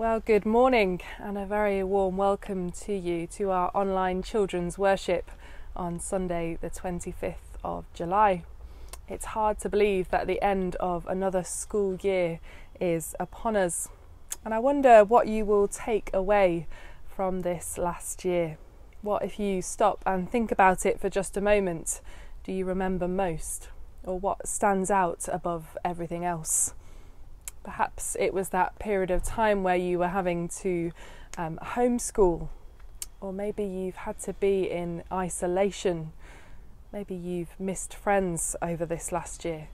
Well, good morning and a very warm welcome to you to our online children's worship on Sunday, the 25th of July. It's hard to believe that the end of another school year is upon us, and I wonder what you will take away from this last year. What if you stop and think about it for just a moment? Do you remember most, or what stands out above everything else? Perhaps it was that period of time where you were having to um, homeschool, or maybe you've had to be in isolation. Maybe you've missed friends over this last year.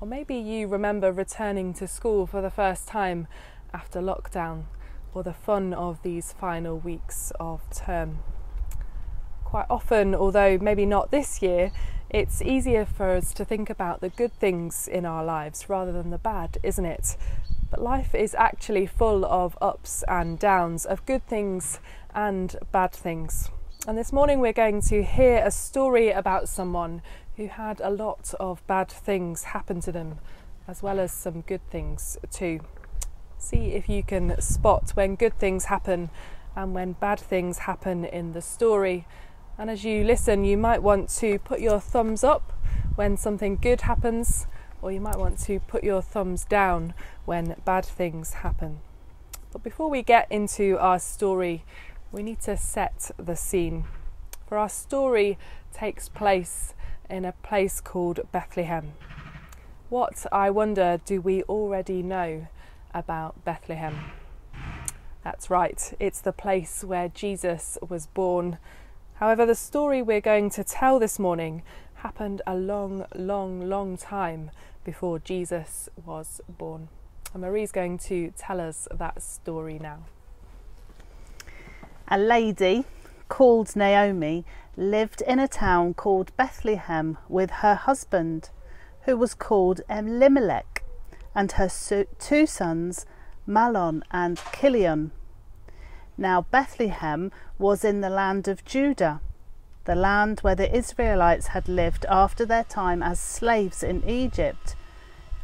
Or maybe you remember returning to school for the first time after lockdown, or the fun of these final weeks of term. Quite often, although maybe not this year, it's easier for us to think about the good things in our lives rather than the bad, isn't it? But life is actually full of ups and downs, of good things and bad things. And this morning we're going to hear a story about someone who had a lot of bad things happen to them, as well as some good things too. See if you can spot when good things happen and when bad things happen in the story and as you listen, you might want to put your thumbs up when something good happens, or you might want to put your thumbs down when bad things happen. But before we get into our story, we need to set the scene. For our story takes place in a place called Bethlehem. What, I wonder, do we already know about Bethlehem? That's right, it's the place where Jesus was born However, the story we're going to tell this morning happened a long, long, long time before Jesus was born. And Marie's going to tell us that story now. A lady called Naomi lived in a town called Bethlehem with her husband, who was called Elimelech, and her two sons, Mahlon and Chilion. Now Bethlehem was in the land of Judah, the land where the Israelites had lived after their time as slaves in Egypt.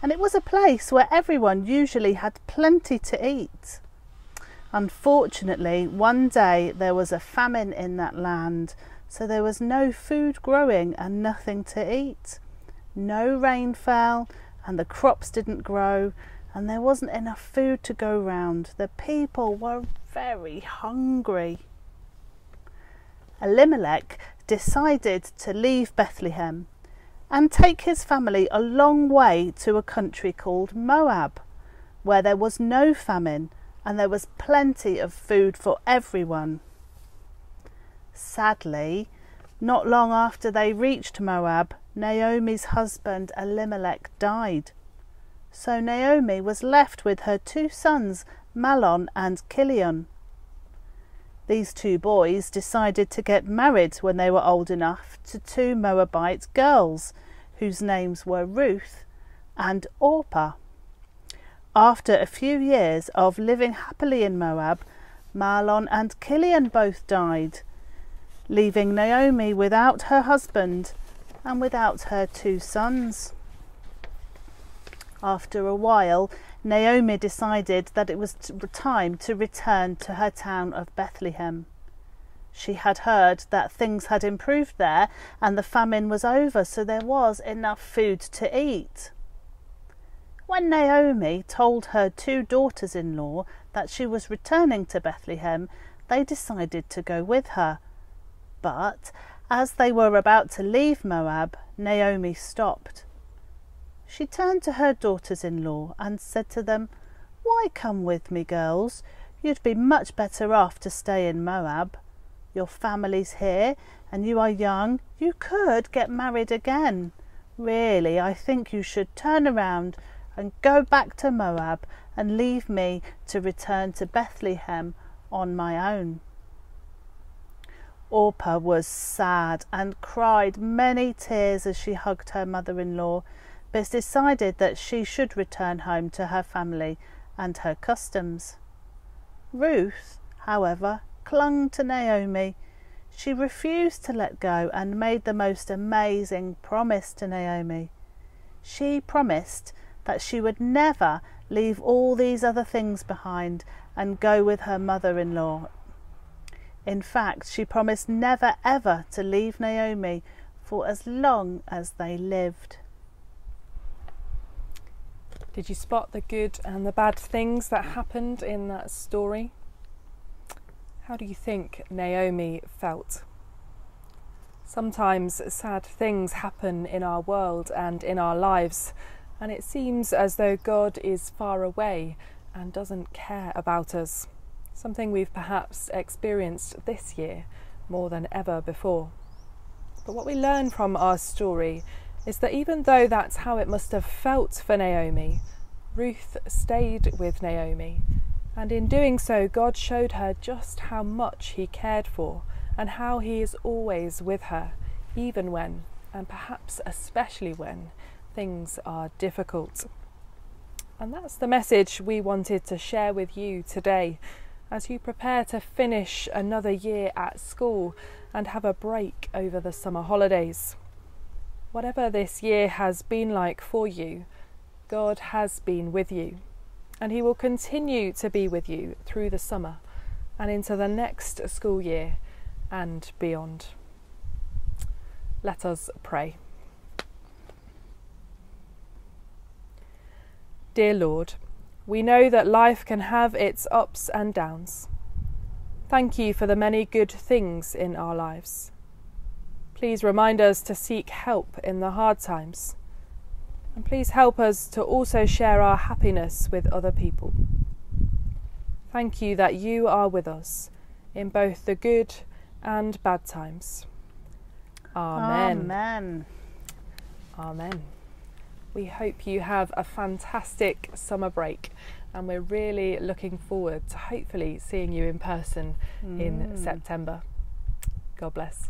And it was a place where everyone usually had plenty to eat. Unfortunately, one day there was a famine in that land, so there was no food growing and nothing to eat. No rain fell, and the crops didn't grow, and there wasn't enough food to go round. The people were very hungry. Elimelech decided to leave Bethlehem and take his family a long way to a country called Moab, where there was no famine and there was plenty of food for everyone. Sadly, not long after they reached Moab, Naomi's husband Elimelech died. So Naomi was left with her two sons, Mahlon and Chilion. These two boys decided to get married when they were old enough to two Moabite girls, whose names were Ruth and Orpah. After a few years of living happily in Moab, Mahlon and Chilion both died, leaving Naomi without her husband and without her two sons. After a while, Naomi decided that it was time to return to her town of Bethlehem. She had heard that things had improved there and the famine was over, so there was enough food to eat. When Naomi told her two daughters in law that she was returning to Bethlehem, they decided to go with her. But as they were about to leave Moab, Naomi stopped she turned to her daughters in law and said to them, Why come with me, girls? You'd be much better off to stay in Moab. Your family's here, and you are young. You could get married again. Really, I think you should turn around and go back to Moab and leave me to return to Bethlehem on my own. Orpah was sad and cried many tears as she hugged her mother in law but decided that she should return home to her family and her customs. Ruth, however, clung to Naomi. She refused to let go and made the most amazing promise to Naomi. She promised that she would never leave all these other things behind, and go with her mother in law. In fact, she promised never ever to leave Naomi for as long as they lived. Did you spot the good and the bad things that happened in that story? How do you think Naomi felt? Sometimes sad things happen in our world and in our lives, and it seems as though God is far away and doesn't care about us. Something we've perhaps experienced this year more than ever before. But what we learn from our story is that even though that's how it must have felt for Naomi, Ruth stayed with Naomi. And in doing so, God showed her just how much He cared for and how He is always with her, even when, and perhaps especially when, things are difficult. And that's the message we wanted to share with you today as you prepare to finish another year at school and have a break over the summer holidays. Whatever this year has been like for you, God has been with you, and He will continue to be with you through the summer and into the next school year and beyond. Let us pray. Dear Lord, we know that life can have its ups and downs. Thank you for the many good things in our lives. Please remind us to seek help in the hard times. And please help us to also share our happiness with other people. Thank you that you are with us in both the good and bad times. Amen. Amen. Amen. We hope you have a fantastic summer break and we're really looking forward to hopefully seeing you in person in mm. September. God bless.